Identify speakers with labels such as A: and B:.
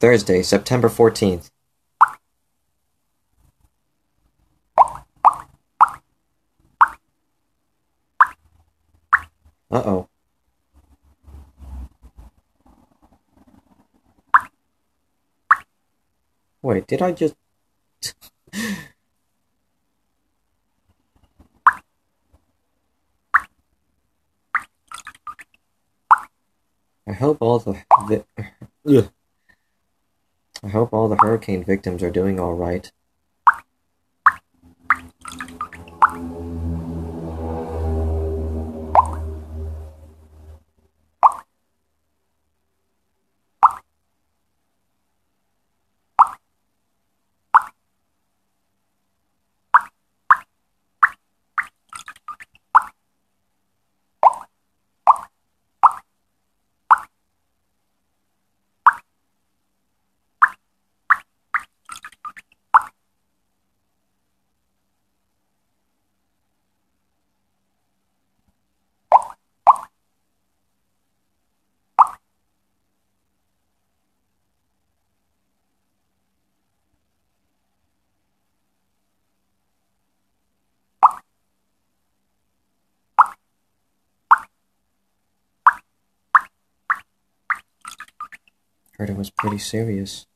A: Thursday, September 14th. Uh-oh. Wait, did I just... I hope all the, the. I hope all the hurricane victims are doing all right. Heard it was pretty serious.